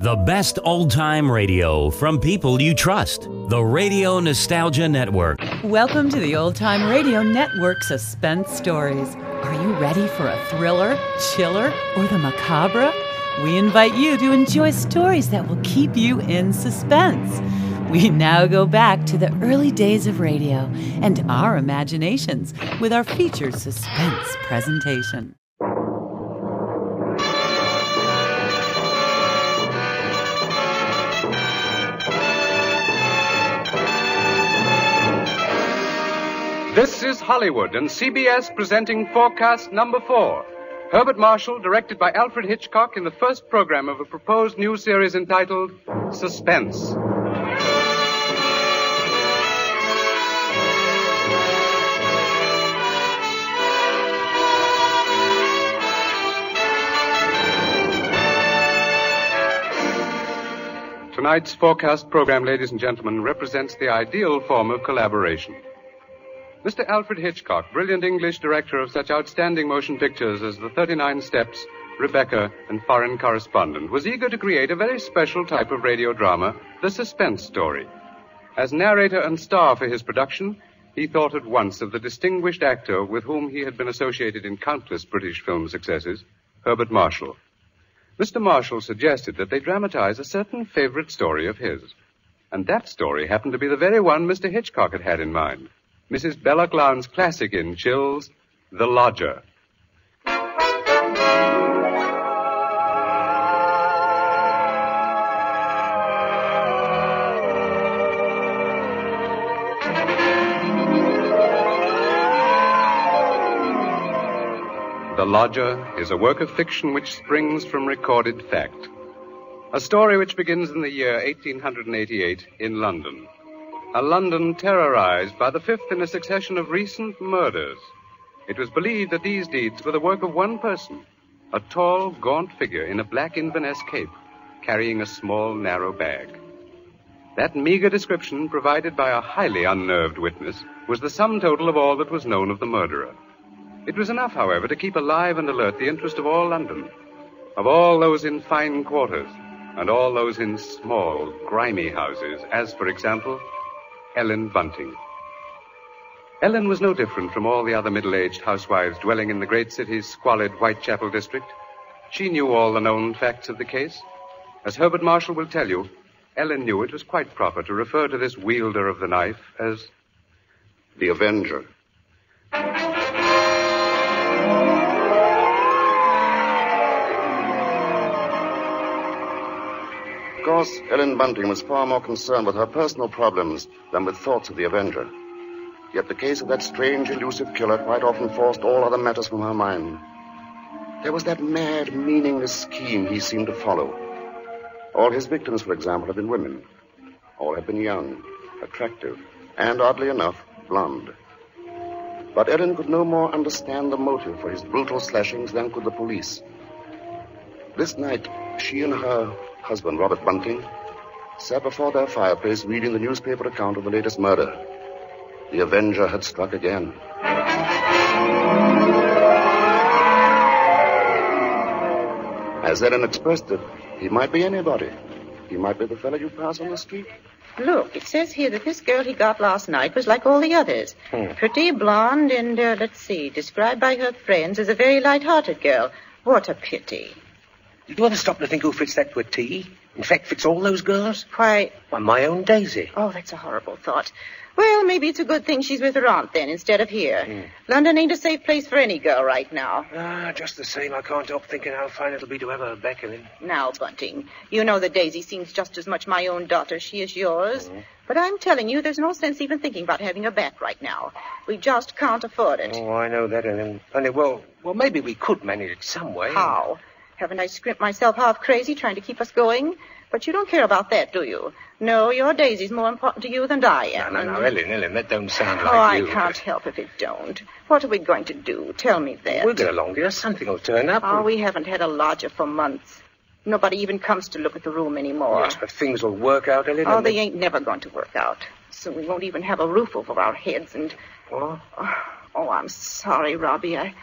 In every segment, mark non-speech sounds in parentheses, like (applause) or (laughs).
The best old time radio from people you trust. The Radio Nostalgia Network. Welcome to the Old Time Radio Network Suspense Stories. Are you ready for a thriller, chiller, or the macabre? We invite you to enjoy stories that will keep you in suspense. We now go back to the early days of radio and our imaginations with our featured suspense presentation. This is Hollywood and CBS presenting forecast number four. Herbert Marshall, directed by Alfred Hitchcock in the first program of a proposed new series entitled Suspense. Tonight's forecast program, ladies and gentlemen, represents the ideal form of collaboration. Mr. Alfred Hitchcock, brilliant English director of such outstanding motion pictures as The 39 Steps, Rebecca, and Foreign Correspondent, was eager to create a very special type of radio drama, the suspense story. As narrator and star for his production, he thought at once of the distinguished actor with whom he had been associated in countless British film successes, Herbert Marshall. Mr. Marshall suggested that they dramatize a certain favorite story of his. And that story happened to be the very one Mr. Hitchcock had had in mind. Mrs. Belloc Lowndes' classic in Chills, The Lodger. The Lodger is a work of fiction which springs from recorded fact. A story which begins in the year 1888 in London. A London terrorized by the fifth in a succession of recent murders. It was believed that these deeds were the work of one person, a tall, gaunt figure in a black Inverness cape, carrying a small, narrow bag. That meager description, provided by a highly unnerved witness, was the sum total of all that was known of the murderer. It was enough, however, to keep alive and alert the interest of all London, of all those in fine quarters, and all those in small, grimy houses, as, for example, Ellen Bunting. Ellen was no different from all the other middle aged housewives dwelling in the great city's squalid Whitechapel district. She knew all the known facts of the case. As Herbert Marshall will tell you, Ellen knew it was quite proper to refer to this wielder of the knife as the Avenger. Course, Ellen Bunting was far more concerned with her personal problems than with thoughts of the Avenger. Yet the case of that strange, elusive killer quite often forced all other matters from her mind. There was that mad, meaningless scheme he seemed to follow. All his victims, for example, had been women. All had been young, attractive, and, oddly enough, blonde. But Ellen could no more understand the motive for his brutal slashings than could the police. This night, she and her husband, Robert Bunting, sat before their fireplace reading the newspaper account of the latest murder. The Avenger had struck again. As Ellen expressed it, he might be anybody. He might be the fellow you pass on the street. Look, it says here that this girl he got last night was like all the others. Hmm. Pretty, blonde, and, uh, let's see, described by her friends as a very light-hearted girl. What a pity. Did you ever stop to think who fits that to a T? In fact, fits all those girls? Why, Why, my own Daisy. oh, that's a horrible thought. Well, maybe it's a good thing she's with her aunt then, instead of here. London ain't a safe place for any girl right now. Ah, just the same, I can't help thinking how fine it'll be to have her back in. Now, Bunting, you know that Daisy seems just as much my own daughter as she is yours. But I'm telling you, there's no sense even thinking about having her back right now. We just can't afford it. Oh, I know that, and only well, well, maybe we could manage it some way. How? Haven't I scrimped myself half crazy trying to keep us going? But you don't care about that, do you? No, your Daisy's more important to you than I am. no, no, and- Ellen, Ellen, that don't sound Oh, like I can't help if it don't. What are we going to do? Tell me that. We'll get along, dear. Something will turn up. Oh, we haven't had a lodger for months. Nobody even comes to look at the room anymore. Yes, but things will work out, Ellen. Oh, they ain't never going to work out. Soon we won't even have a roof over our heads and... What? Oh, oh I'm sorry, Robbie. I,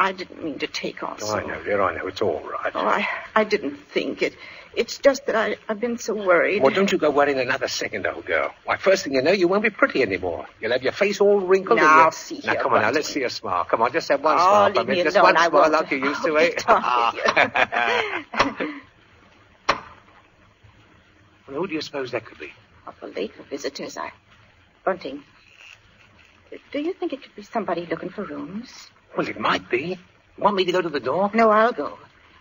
I didn't mean to take on Oh, so. I know, dear, I know. It's all right. Oh, I, I didn't think it. It's just that I, I've been so worried. Well, don't you go worrying another second, old girl. Why, first thing you know, you won't be pretty anymore. You'll have your face all wrinkled. and Now, your- see Now, here, come on, now, let's see a smile. Come on, just have one Oh, smile for leave me. me Just alone, one I smile like you used to, Oh, eh? get off with well, who do you suppose that could be? Of the late visitors, I... Bunting, do you think it could be somebody looking for rooms? Well, it might be. Want me to go to the door? No, I'll go.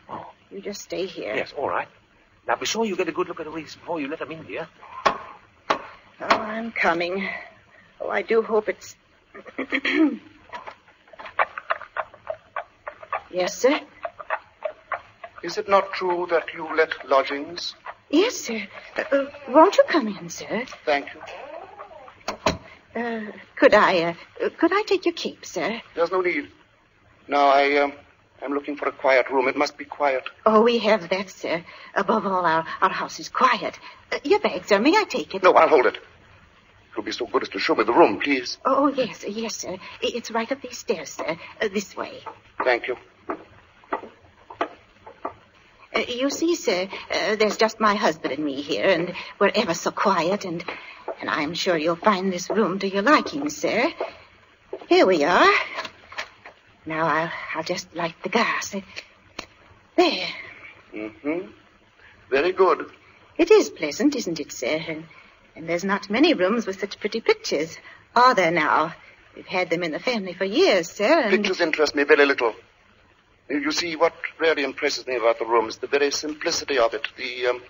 Oh. You just stay here. Yes, all right. Now, be sure you get a good look at the these before you let them in, dear. Oh, I'm coming. Oh, I do hope it's... (coughs) yes, sir? Is it not true that you let lodgings? Yes, sir. Uh, uh, won't you come in, sir? Thank you. Uh, could I, uh, uh, could I take your cape, sir? There's no need. Now, I, um, I'm looking for a quiet room. It must be quiet. Oh, we have that, sir. Above all, our, our house is quiet. Uh, your bag, sir. May I take it? No, I'll hold it. You'll be so good as to show me the room, please. Oh, yes, yes, sir. It's right up these stairs, sir. Uh, this way. Thank you. Uh, you see, sir, uh, there's just my husband and me here, and we're ever so quiet, and and I'm sure you'll find this room to your liking, sir. Here we are. Now I'll I'll just light the gas. There. Mm-hmm. Very good. It is pleasant, isn't it, sir? And, and there's not many rooms with such pretty pictures, are there now? We've had them in the family for years, sir. And... Pictures interest me very little. You see, what really impresses me about the room is the very simplicity of it, the, um,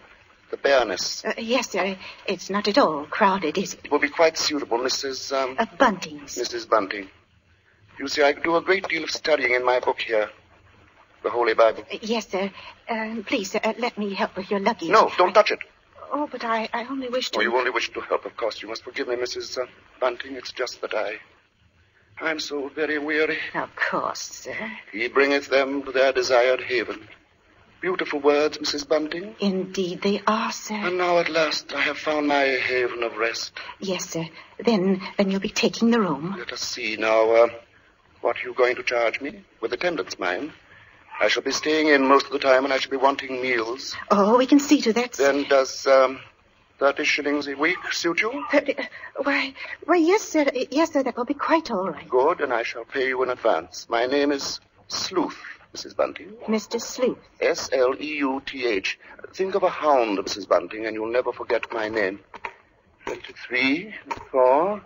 the bareness. Uh, yes, sir. It's not at all crowded, is it? It will be quite suitable, Mrs. Um, Uh, Buntings. Mrs. Bunting. You see, I do a great deal of studying in my book here, the Holy Bible. Uh, yes, sir. Um, please, sir, uh, let me help with your luggage. No, don't touch it. Oh, but I, I only wish to. Oh, you only wish to help, of course. You must forgive me, Mrs. Uh, Bunting. It's just that I. I'm so very weary. Of course, sir. He bringeth them to their desired haven. Beautiful words, Mrs. Bunting. Indeed, they are, sir. And now at last I have found my haven of rest. Yes, sir. Then, then you'll be taking the room. Let us see now. Uh, what are you going to charge me? With attendance, mind. I shall be staying in most of the time, and I shall be wanting meals. Oh, we can see to that. sir. Then does um, thirty shillings a week suit you? Thirty- uh, Why, why, yes, sir. Uh, Yes, sir. That will be quite all right. Good, and I shall pay you in advance. My name is Sleuth, Mrs. Bunting. Mr. Sleuth. S L E U T H. Think of a hound, Mrs. Bunting, and you'll never forget my name. Twenty-three, four,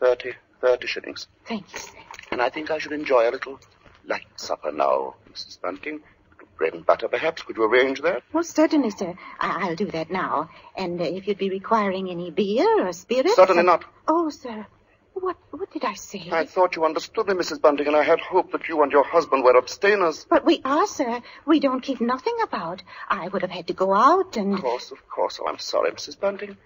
thirty, thirty shillings. Thank you, sir. And I think I should enjoy a little light supper now, Mrs. Bunting. Bread and butter, perhaps. Could you arrange that? Well, certainly, sir. I- I'll do that now. And uh, if you'd be requiring any beer or spirits. Certainly uh, not. Oh, sir. What, what did I say? I thought you understood me, Mrs. Bunting, and I had hoped that you and your husband were abstainers. But we are, sir. We don't keep nothing about. I would have had to go out and. Of course, of course. Oh, I'm sorry, Mrs. Bunting.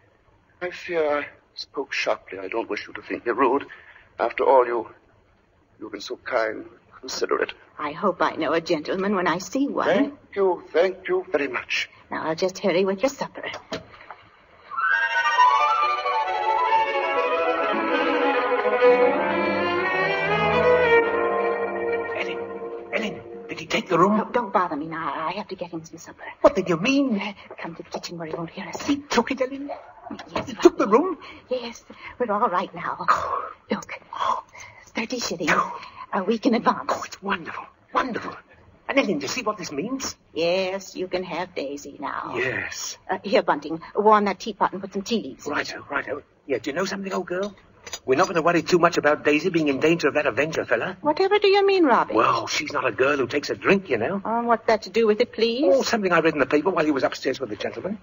I fear I spoke sharply. I don't wish you to think me rude. After all, you, you've been so kind, considerate. I hope I know a gentleman when I see one. Thank you, thank you very much. Now I'll just hurry with your supper. Ellen, Ellen, did he take the room? No, don't bother me now. I have to get him some supper. What did you mean? Come to the kitchen where he won't hear us. He took it, Ellen? Yes, took the room? Yes, we're all right now. (sighs) Look, thirty shillings, a week in advance. Oh, it's wonderful, wonderful. And Ellen, do you see what this means? Yes, you can have Daisy now. Yes. Uh, here, Bunting, warm that teapot and put some tea leaves. Righto, righto. Yeah, do you know something, old girl? We're not going to worry too much about Daisy being in danger of that Avenger fella. Whatever do you mean, Robbie? Well, she's not a girl who takes a drink, you know. Uh, what's that to do with it, please? Oh, something I read in the paper while he was upstairs with the gentleman.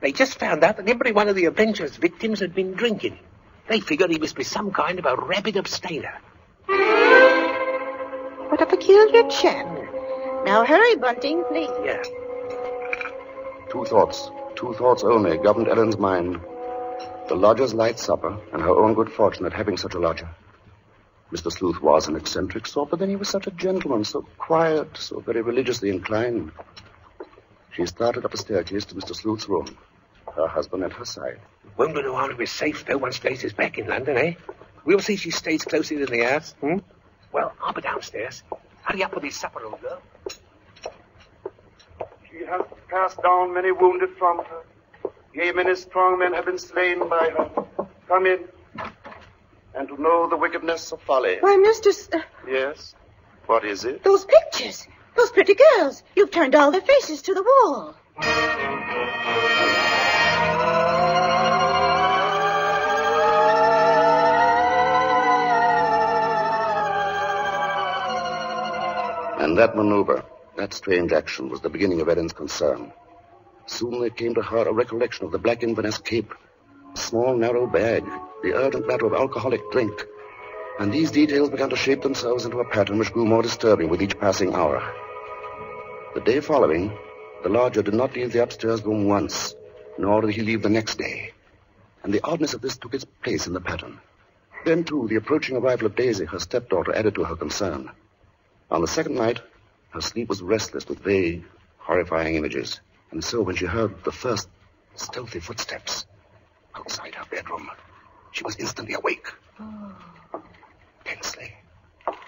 They just found out that every one of the Avenger's victims had been drinking. They figured he must be some kind of a rabid abstainer. What a peculiar chap. Now hurry, Bunting, please. Yeah. Two thoughts, two thoughts only governed Ellen's mind. The lodger's light supper and her own good fortune at having such a lodger. Mr. Sleuth was an eccentric sort, but then he was such a gentleman, so quiet, so very religiously inclined. She started up a staircase to Mr. Sleuth's room, her husband at her side. Won't we know how to be safe, though, once Daisy is back in London, eh? We'll see she stays closer than the house, hmm? Well, I'll be downstairs. Hurry up with his supper, old girl. She has cast down many wounded from her. Yea, many strong men have been slain by her. Come in. And to know the wickedness of folly. Why, Mr. S- Yes? What is it? those pictures. Those pretty girls. You've turned all their faces to the wall. And that maneuver, that strange action, was the beginning of Ellen's concern. Soon there came to her a recollection of the Black Inverness Cape, a small, narrow bag, the urgent matter of alcoholic drink. And these details began to shape themselves into a pattern which grew more disturbing with each passing hour. The day following, the lodger did not leave the upstairs room once, nor did he leave the next day. And the oddness of this took its place in the pattern. Then, too, the approaching arrival of Daisy, her stepdaughter, added to her concern. On the second night, her sleep was restless with vague, horrifying images. And so when she heard the first stealthy footsteps outside her bedroom, she was instantly awake. Tensely,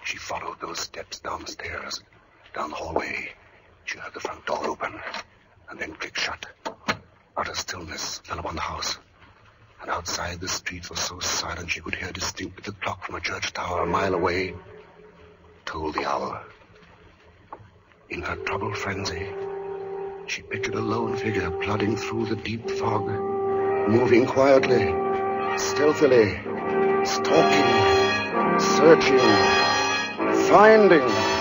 she followed those steps down the stairs, down the hallway. She heard the front door open, and then click shut. Utter stillness fell upon the house. And outside the streets were so silent she could hear distinctly the clock from a church tower a mile away told the hour. In her troubled frenzy, she pictured a lone figure plodding through the deep fog, moving quietly, stealthily, stalking, searching, finding.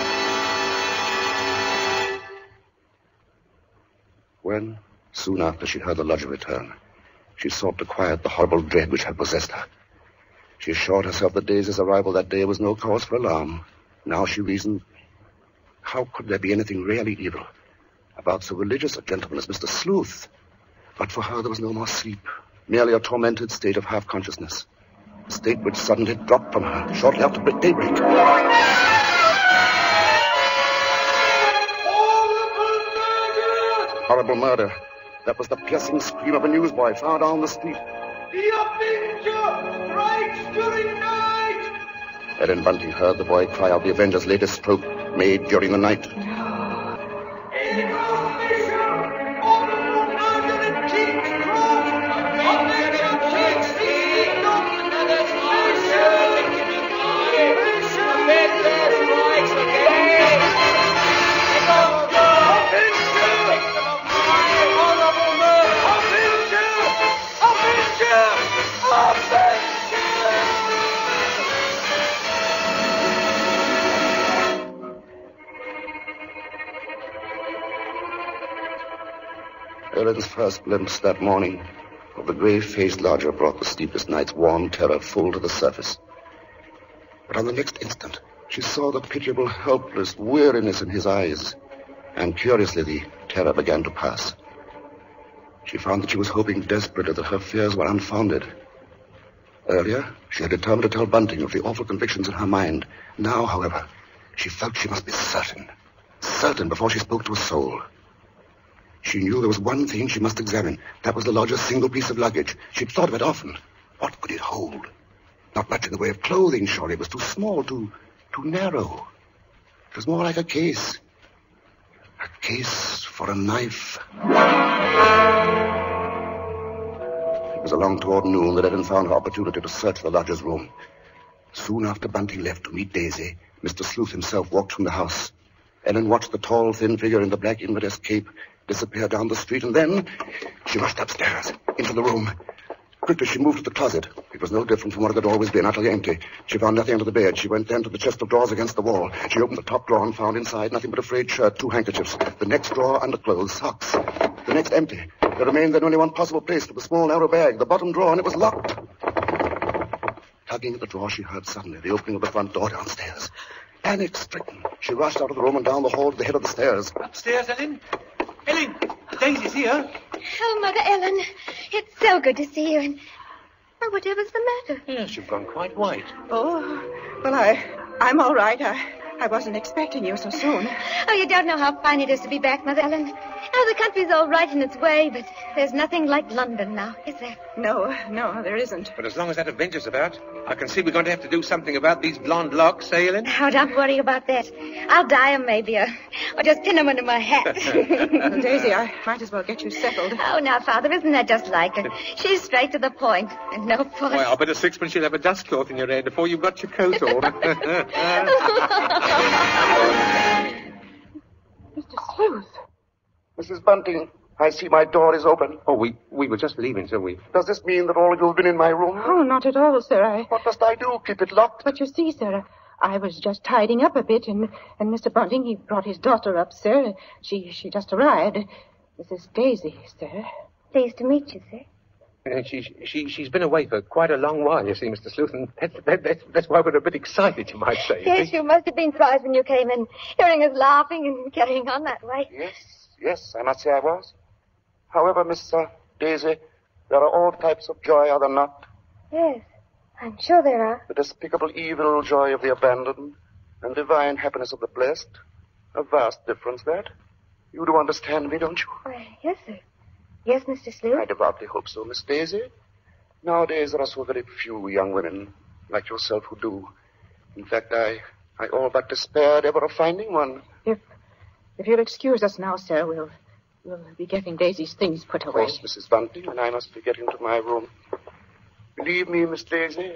When, soon after she heard the lodger return, she sought to quiet the horrible dread which had possessed her. She assured herself that Daisy's arrival that day was no cause for alarm. Now she reasoned, how could there be anything really evil about so religious a gentleman as Mr. Sleuth? But for her there was no more sleep, merely a tormented state of half-consciousness, a state which suddenly dropped from her shortly after daybreak. Horrible murder. That was the piercing scream of a newsboy far down the street. The Avenger strikes during night! Ellen Bunting heard the boy cry out the Avenger's latest stroke made during the night. Ellen's first glimpse that morning of the grave-faced lodger brought the sleepless night's warm terror full to the surface. But on the next instant, she saw the pitiable, helpless weariness in his eyes, and curiously the terror began to pass. She found that she was hoping desperately that her fears were unfounded. Earlier, she had determined to tell Bunting of the awful convictions in her mind. Now, however, she felt she must be certain, certain before she spoke to a soul. She knew there was one thing she must examine. That was the lodger's single piece of luggage. She'd thought of it often. What could it hold? Not much in the way of clothing, surely. It was too small, too, too narrow. It was more like a case. A case for a knife. It was along toward noon that Ellen found her opportunity to search the lodger's room. Soon after Bunting left to meet Daisy, Mr. Sleuth himself walked from the house. Ellen watched the tall, thin figure in the black Inverness cape disappear down the street, and then she rushed upstairs, into the room. Quickly, she moved to the closet. It was no different from what it had always been, utterly empty. She found nothing under the bed. She went then to the chest of drawers against the wall. She opened the top drawer and found inside nothing but a frayed shirt, two handkerchiefs. The next drawer, underclothes, socks. The next empty. There remained then only one possible place for the small, narrow bag, the bottom drawer, and it was locked. Tugging at the drawer, she heard suddenly the opening of the front door downstairs. Panic stricken, she rushed out of the room and down the hall to the head of the stairs. Upstairs, Ellen? Ellen, Daisy's here. Oh, Mother Ellen, it's so good to see you. And well, whatever's the matter? Yes, you've gone quite white. Oh, well, I, I'm all right. I, I wasn't expecting you so soon. Oh, you don't know how fine it is to be back, Mother Ellen. Oh, the country's all right in its way, but there's nothing like London now, is there? No, no, there isn't. But as long as that adventure's about, I can see we're going to have to do something about these blonde locks, eh, Ellen? Oh, don't worry about that. I'll dye 'em maybe, or, or just pin 'em under my hat. (laughs) Daisy, I might as well get you settled. oh, now, Father, isn't that just like her? She's straight to the point, and no fuss. Well, I bet a sixpence you'll have a dust cloth in your hair before you've got your coat on. (laughs) (laughs) Mr. Sleuth. Mrs. Bunting, I see my door is open. oh, we, we were just leaving, so we... Does this mean that all of you have been in my room? Oh, not at all, sir. I... What must I do? Keep it locked? But you see, sir, I was just tidying up a bit, and, and Mr. Bunting, he brought his daughter up, sir. She she just arrived. Mrs. Daisy, sir. Pleased to meet you, sir. Uh, she, she, she's been away for quite a long while, you see, Mr. Sleuth, and that's, that, that's, that's why we're a bit excited, you might say. you Yes, see. you must have been surprised when you came in, hearing us laughing and carrying on that way. Yes, yes, I must say I was. However, Miss uh, Daisy, there are all types of joy, are there not? Yes, I'm sure there are. The despicable evil joy of the abandoned and divine happiness of the blessed. A vast difference, that. You do understand me, don't you? Why, yes, sir. Yes, Mr. I devoutly hope so, Miss Daisy. Nowadays, there are so very few young women like yourself who do. In fact, I, I all but despaired ever of finding one. If if you'll excuse us now, sir, we'll we'll be getting Daisy's things put away. Of course, Mrs. Bunting, and I must be getting to my room. Believe me, Miss Daisy,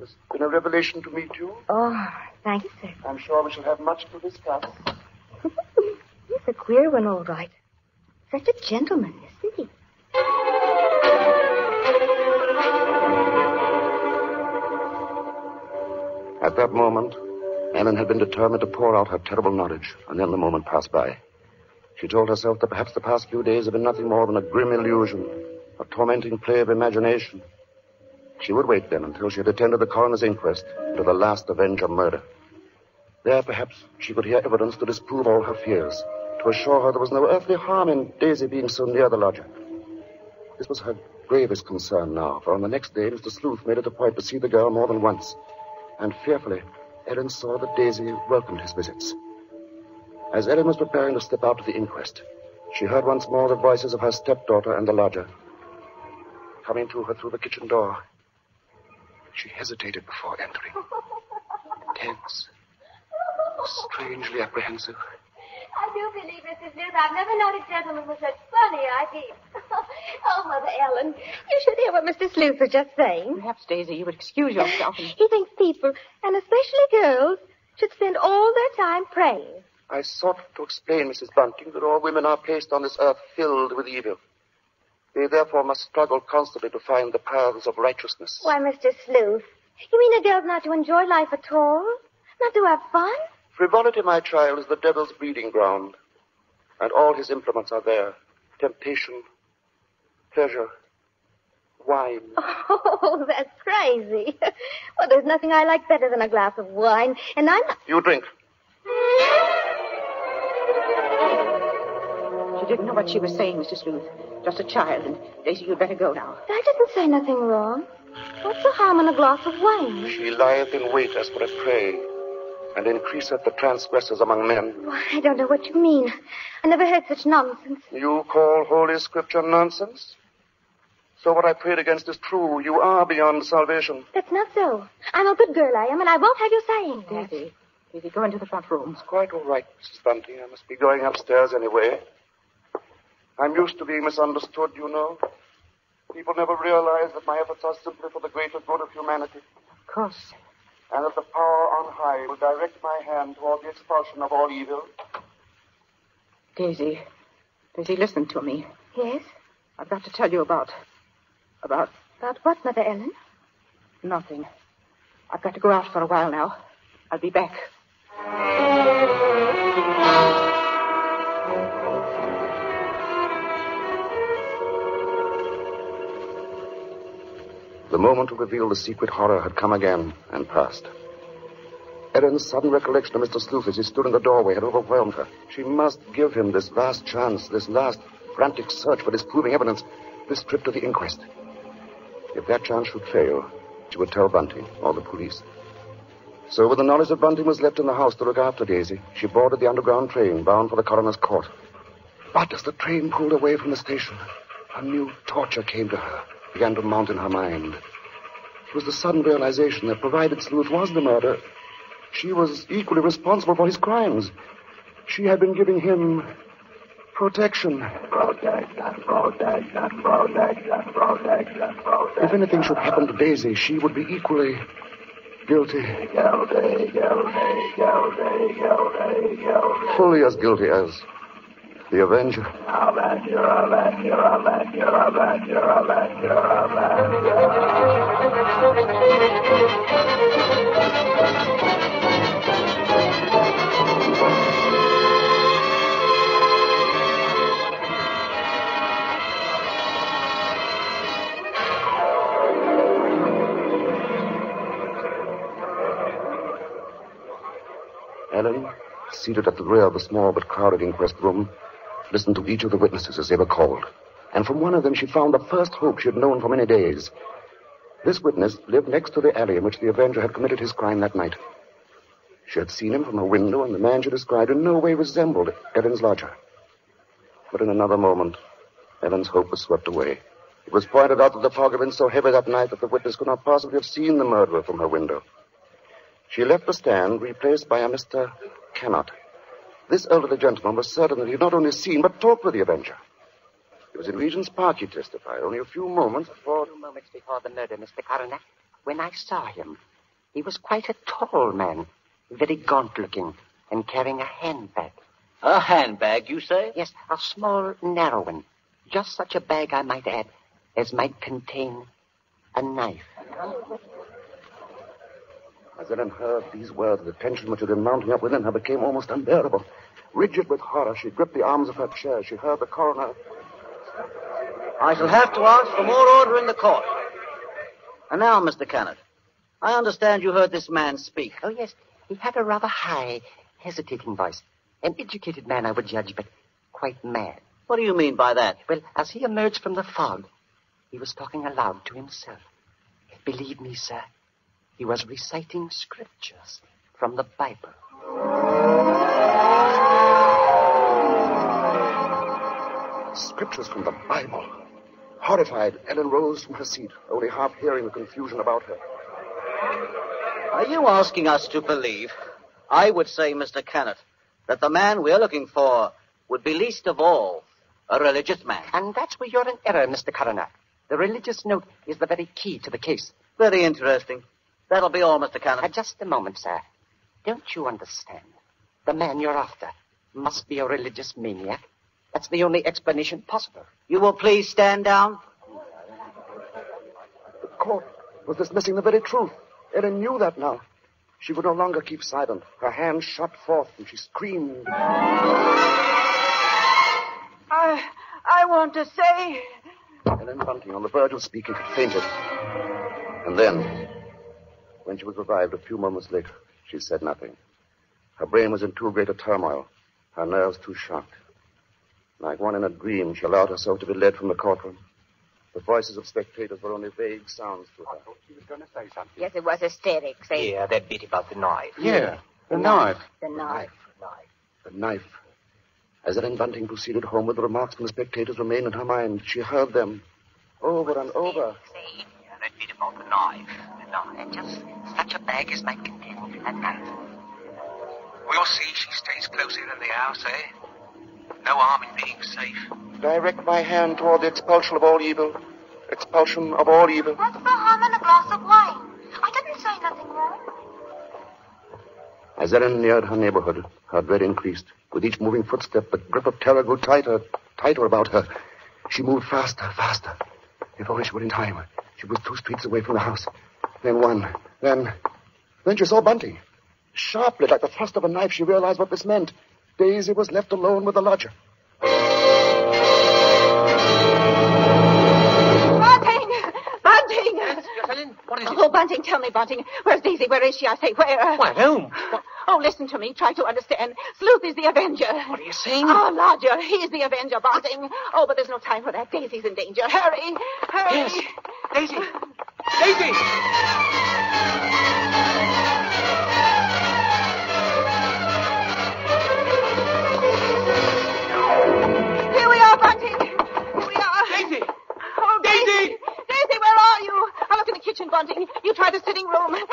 it's been a revelation to meet you. Oh, thank you, sir. I'm sure we shall have much to discuss. (laughs) He's a queer one, all right. Such a gentleman, isn't he? At that moment, Ellen had been determined to pour out her terrible knowledge, and then the moment passed by. She told herself that perhaps the past few days had been nothing more than a grim illusion, a tormenting play of imagination. She would wait then until she had attended the coroner's inquest into the last Avenger murder. There, perhaps, she could hear evidence to disprove all her fears, to assure her there was no earthly harm in Daisy being so near the lodger. This was her gravest concern now, for on the next day, Mr. Sleuth made it a point to see the girl more than once. And fearfully, Ellen saw that Daisy welcomed his visits. As Ellen was preparing to step out to the inquest, she heard once more the voices of her stepdaughter and the lodger coming to her through the kitchen door. She hesitated before entering, (laughs) tense, strangely apprehensive. I do believe, Mrs. Sleuth, I've never known a gentleman with such funny ideas. (laughs) oh, Mother Ellen, you should hear what Mr. Sleuth was just saying. Perhaps, Daisy, you would excuse yourself. And... He thinks people, and especially girls, should spend all their time praying. I sought to explain, Mrs. Bunting, that all women are placed on this earth filled with evil. They therefore must struggle constantly to find the paths of righteousness. Why, Mr. Sleuth, you mean a girl's not to enjoy life at all? Not to have fun? Frivolity, my child, is the devil's breeding ground, and all his implements are there. Temptation, pleasure, wine. (laughs) Oh, that's crazy. well, there's nothing I like better than a glass of wine, and I'm not... You drink. She didn't know what she was saying, Mr. Sleuth. Just a child, and Daisy, you'd better go now. I didn't say nothing wrong. What's the harm in a glass of wine? She lieth in wait as for a prey, and increaseth the transgressors among men. Why, I don't know what you mean. I never heard such nonsense. You call Holy Scripture nonsense? So what I prayed against is true. You are beyond salvation. That's not so. I'm a good girl, I am, and I won't have you saying that. Daisy, Daisy, go into the front room. It's quite all right, Mrs. Bunting. I must be going upstairs anyway. I'm used to being misunderstood, you know. People never realize that my efforts are simply for the greater good of humanity, Of course. And that the power on high will direct my hand toward the expulsion of all evil. Daisy, Daisy, listen to me. Yes? I've got to tell you about, about About what, Mother Ellen? nothing. I've got to go out for a while now. I'll be back. The moment to reveal the secret horror had come again and passed. Ellen's sudden recollection of Mr. Sleuth as he stood in the doorway had overwhelmed her. She must give him this last chance, this last frantic search for disproving evidence, this trip to the inquest. If that chance should fail, she would tell Bunting or the police. So, with the knowledge that Bunting was left in the house to look after Daisy, she boarded the underground train bound for the coroner's court. But as the train pulled away from the station, a new torture came to her, began to mount in her mind. It was the sudden realization that provided Sleuth was the murderer, she was equally responsible for his crimes. She had been giving him protection. Protection, protection, protection, protection, protection. If anything should happen to Daisy, she would be equally guilty. Guilty, guilty, guilty, guilty, guilty. Fully as guilty as the Avenger. Avenger, Avenger, Avenger, Avenger, Avenger, Ellen, seated at the rear of the small but crowded inquest room, listened to each of the witnesses as they were called. And from one of them she found the first hope she had known for many days. This witness lived next to the alley in which the Avenger had committed his crime that night. She had seen him from her window, and the man she described in no way resembled Ellen's lodger. But in another moment, Ellen's hope was swept away. It was pointed out that the fog had been so heavy that night that the witness could not possibly have seen the murderer from her window. She left the stand, replaced by a Mr. Cannett. This elderly gentleman was certain that he had not only seen, but talked with the Avenger. It was in Regent's Park, he testified, only a few moments before... A few moments before the murder, Mr. Coroner, when I saw him. He was quite a tall man, very gaunt-looking, and carrying a handbag. A handbag, you say? Yes, a small, narrow one. Just such a bag, I might add, as might contain a knife. As Ellen heard these words, the tension which had been mounting up within her became almost unbearable. Rigid with horror, she gripped the arms of her chair. She heard the coroner. I shall have to ask for more order in the court. And now, Mr. Cannett, I understand you heard this man speak. Oh, yes. He had a rather high, hesitating voice. An educated man, I would judge, but quite mad. What do you mean by that? Well, as he emerged from the fog, he was talking aloud to himself. Believe me, sir, he was reciting scriptures from the Bible. Scriptures from the Bible. Horrified, Ellen rose from her seat, only half hearing the confusion about her. Are you asking us to believe? I would say, Mr. Cannett, that the man we're looking for would be least of all a religious man. And that's where you're in error, Mr. Coroner. The religious note is the very key to the case. Very interesting. That'll be all, Mr. Cannett. Uh, just a moment, sir. Don't you understand? The man you're after must be a religious maniac. That's the only explanation possible. You will please stand down. The court was dismissing the very truth. Ellen knew that now. She would no longer keep silent. Her hand shot forth and she screamed. I, I want to say. Ellen Bunting, on the verge of speaking, had fainted. And then, when she was revived a few moments later, she said nothing. Her brain was in too great a turmoil, her nerves too shocked. Like one in a dream, she allowed herself to be led from the courtroom. The voices of spectators were only vague sounds to her. She was going to say something. Yes, it was hysterics. Eh? Yeah, that bit about the knife. Yeah, the knife. The knife. The knife. As Ellen Bunting proceeded homeward, the remarks from the spectators remained in her mind. She heard them over and over. Say, yeah, that bit about the knife. The knife. And just such a bag as might contain a knife. We'll see she stays closer than the house, eh? No harm in being safe. Direct my hand toward the expulsion of all evil. Expulsion of all evil. What's the harm in a glass of wine? I didn't say nothing wrong. As Ellen neared her neighborhood, her dread increased. With each moving footstep, the grip of terror grew tighter, tighter about her. She moved faster, faster. If only she were in time. She was two streets away from the house. Then one. Then. Then she saw Bunting. Sharply, like the thrust of a knife, she realized what this meant. Daisy was left alone with the lodger. Bunting! Bunting! Yes, Ellen, what is it? Oh, Bunting, tell me, Bunting. Where's Daisy? Where is she? I say, where? Why, home. Oh, listen to me. Try to understand. Sleuth is the Avenger. What are you saying? Our lodger. He's the Avenger, Bunting. Oh, but there's no time for that. Daisy's in danger. Hurry! Hurry! Yes. Daisy! Daisy! Here we are, Bunting. We are. Daisy! Oh, Daisy! Daisy, where are you? I'm in the kitchen, Bunting. You try the sitting room. Daisy!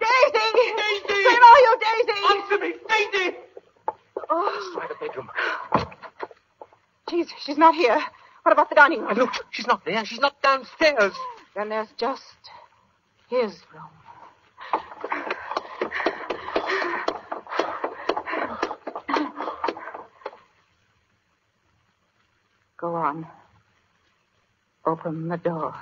Daisy! Where are you, Daisy? Answer me, Daisy! Oh. Let's try the bedroom. She's, she's not here. What about the dining room? Look, she's not there. She's not downstairs. Then there's just his room. Go on. Open the door.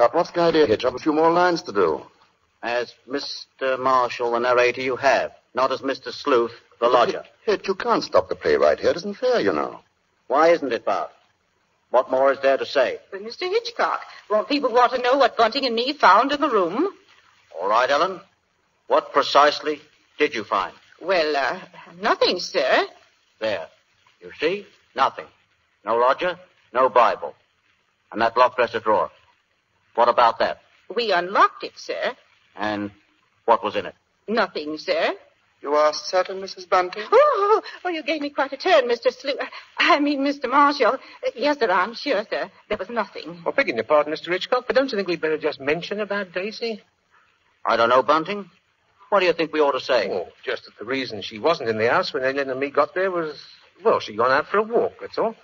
You? What's the idea, Hitch? I've a few more lines to do. As Mr. Marshall, the narrator, you have. Not as Mr. Sleuth, the lodger. (laughs) Hitch, you can't stop the play right here. It isn't fair, you know. Why isn't it, Bart? What more is there to say? But Mr. Hitchcock, won't people want to know what Bunting and me found in the room? All right, Ellen. What precisely did you find? Well, uh, nothing, sir. There. You see? Nothing. No lodger, no Bible. And that locked dresser drawer. What about that? We unlocked it, sir. And what was in it? Nothing, sir. You are certain, Mrs. Bunting? Oh, oh, you gave me quite a turn, Mr. Slew. I mean, Mr. Marshall. Uh, Yes, sir, I'm sure, sir. There was nothing. Well, begging your pardon, Mr. Hitchcock, but don't you think we'd better just mention about Daisy? I don't know, Bunting. What do you think we ought to say? Oh, just that the reason she wasn't in the house when Ellen and me got there was, well, she'd gone out for a walk, that's all.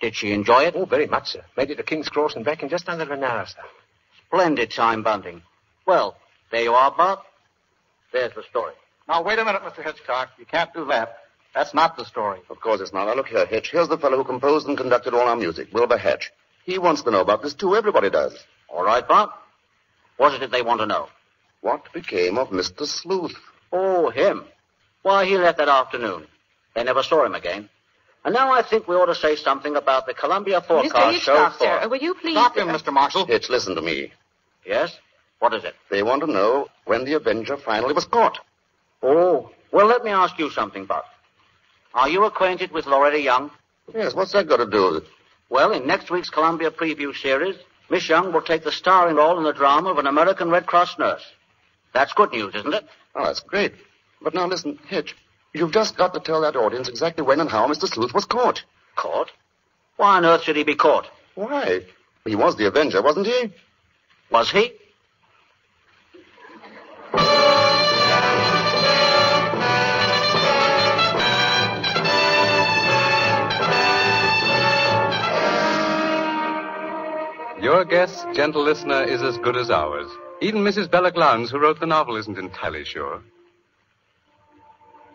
Did she enjoy it? Oh, very much, sir. Made it to King's Cross and back in just under an hour, sir. Splendid time, Bunting. Well, there you are, Bart. There's the story. Now, wait a minute, Mr. Hitchcock. You can't do that. That's not the story. Of course it's not. Now, look here, Hitch. Here's the fellow who composed and conducted all our music, Wilbur Hatch. He wants to know about this, too. Everybody does. All right, Bart. What is it they want to know? What became of Mr. Sleuth? Oh, him. Why, he left that afternoon. They never saw him again. And now I think we ought to say something about the Columbia Mr. forecast show Hitchcock, for... sir, will you please... Stop him, Mr. Marshall. Hitch, listen to me. Yes? What is it? They want to know when the Avenger finally was caught. Oh, well, let me ask you something, Bart. Are you acquainted with Loretta Young? Yes, what's that got to do with it? Well, in next week's Columbia preview series, Miss Young will take the starring role in the drama of an American Red Cross nurse. That's good news, isn't it? Oh, that's great. But now listen, Hitch. You've just got to tell that audience exactly when and how Mr. Sleuth was caught. Caught? Why on earth should he be caught? Why? He was the Avenger, wasn't he? Was he? Your guess, gentle listener, is as good as ours. Even Mrs. Belloc Lowndes, who wrote the novel, isn't entirely sure.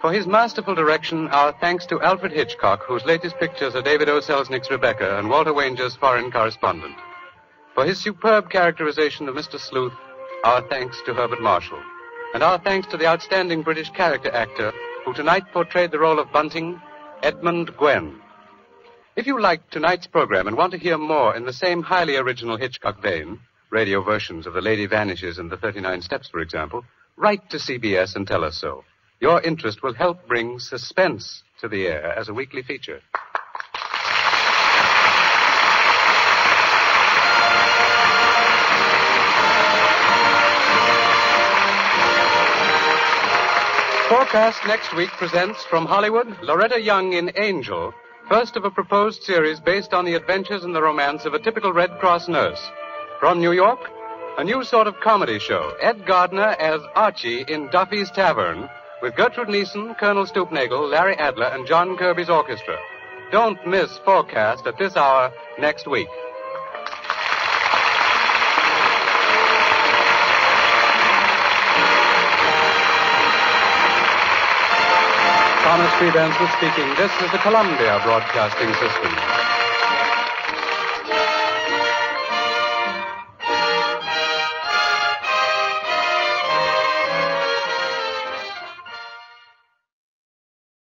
For his masterful direction, our thanks to Alfred Hitchcock, whose latest pictures are David O. Selznick's Rebecca and Walter Wanger's Foreign Correspondent. For his superb characterization of Mr. Sleuth, our thanks to Herbert Marshall. And our thanks to the outstanding British character actor who tonight portrayed the role of Bunting, Edmund Gwenn. If you liked tonight's program and want to hear more in the same highly original Hitchcock vein, radio versions of The Lady Vanishes and The 39 Steps, for example, write to CBS and tell us so. Your interest will help bring suspense to the air as a weekly feature. Forecast next week presents from Hollywood Loretta Young in Angel, first of a proposed series based on the adventures and the romance of a typical Red Cross nurse. From New York, a new sort of comedy show. Ed Gardner as Archie in Duffy's Tavern, with Gertrude Niesen, Colonel Stoopnagel, Larry Adler, and John Kirby's orchestra. Don't miss Forecast at this hour next week. Thomas P. Benson speaking. This is the Columbia Broadcasting System.